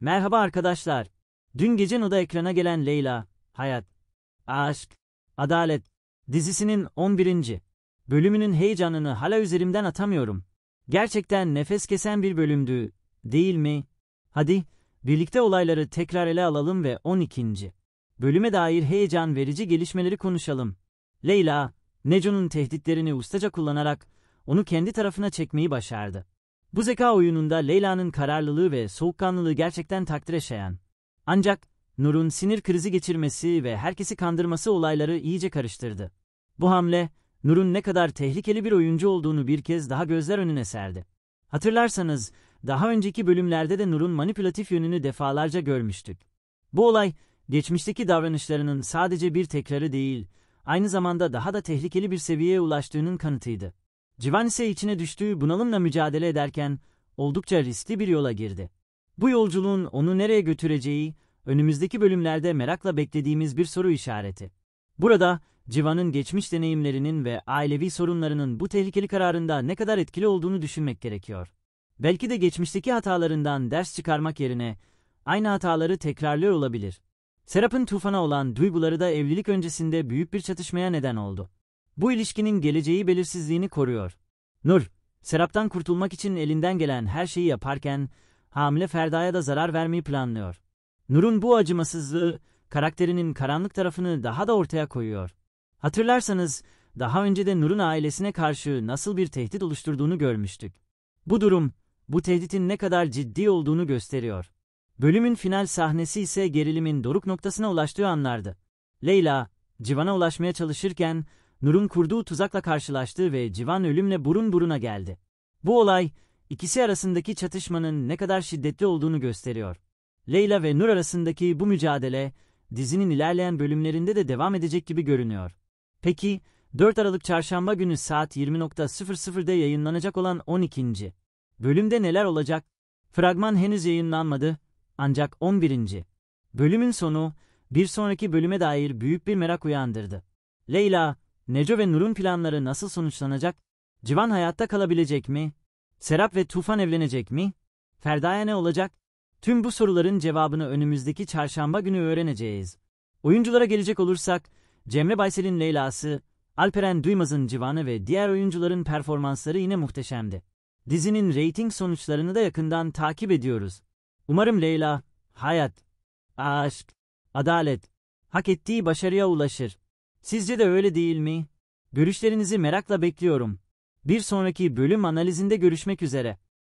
Merhaba arkadaşlar. Dün gece Noda ekrana gelen Leyla, Hayat, Aşk, Adalet dizisinin 11. bölümünün heyecanını hala üzerimden atamıyorum. Gerçekten nefes kesen bir bölümdü, değil mi? Hadi, birlikte olayları tekrar ele alalım ve 12. bölüme dair heyecan verici gelişmeleri konuşalım. Leyla, Neco'nun tehditlerini ustaca kullanarak onu kendi tarafına çekmeyi başardı. Bu zeka oyununda Leyla'nın kararlılığı ve soğukkanlılığı gerçekten takdire şayan. Ancak Nur'un sinir krizi geçirmesi ve herkesi kandırması olayları iyice karıştırdı. Bu hamle, Nur'un ne kadar tehlikeli bir oyuncu olduğunu bir kez daha gözler önüne serdi. Hatırlarsanız, daha önceki bölümlerde de Nur'un manipülatif yönünü defalarca görmüştük. Bu olay, geçmişteki davranışlarının sadece bir tekrarı değil, aynı zamanda daha da tehlikeli bir seviyeye ulaştığının kanıtıydı. Civan ise içine düştüğü bunalımla mücadele ederken oldukça riskli bir yola girdi. Bu yolculuğun onu nereye götüreceği, önümüzdeki bölümlerde merakla beklediğimiz bir soru işareti. Burada, Civan'ın geçmiş deneyimlerinin ve ailevi sorunlarının bu tehlikeli kararında ne kadar etkili olduğunu düşünmek gerekiyor. Belki de geçmişteki hatalarından ders çıkarmak yerine aynı hataları tekrarlıyor olabilir. Serap'ın tufana olan duyguları da evlilik öncesinde büyük bir çatışmaya neden oldu. Bu ilişkinin geleceği belirsizliğini koruyor. Nur, Serap'tan kurtulmak için elinden gelen her şeyi yaparken, hamile Ferda'ya da zarar vermeyi planlıyor. Nur'un bu acımasızlığı, karakterinin karanlık tarafını daha da ortaya koyuyor. Hatırlarsanız, daha önce de Nur'un ailesine karşı nasıl bir tehdit oluşturduğunu görmüştük. Bu durum, bu tehditin ne kadar ciddi olduğunu gösteriyor. Bölümün final sahnesi ise gerilimin doruk noktasına ulaştığı anlardı. Leyla, Civan'a ulaşmaya çalışırken, Nur'un kurduğu tuzakla karşılaştı ve Civan ölümle burun buruna geldi. Bu olay, ikisi arasındaki çatışmanın ne kadar şiddetli olduğunu gösteriyor. Leyla ve Nur arasındaki bu mücadele, dizinin ilerleyen bölümlerinde de devam edecek gibi görünüyor. Peki, 4 Aralık Çarşamba günü saat 20.00'da yayınlanacak olan 12. bölümde neler olacak? Fragman henüz yayınlanmadı, ancak 11. bölümün sonu, bir sonraki bölüme dair büyük bir merak uyandırdı. Leyla, Neco ve Nur'un planları nasıl sonuçlanacak? Civan hayatta kalabilecek mi? Serap ve Tufan evlenecek mi? Ferda'ya ne olacak? Tüm bu soruların cevabını önümüzdeki çarşamba günü öğreneceğiz. Oyunculara gelecek olursak, Cemre Baysel'in Leyla'sı, Alperen Duymaz'ın Civan'ı ve diğer oyuncuların performansları yine muhteşemdi. Dizinin reyting sonuçlarını da yakından takip ediyoruz. Umarım Leyla, hayat, aşk, adalet, hak ettiği başarıya ulaşır. Sizce de öyle değil mi? Görüşlerinizi merakla bekliyorum. Bir sonraki bölüm analizinde görüşmek üzere.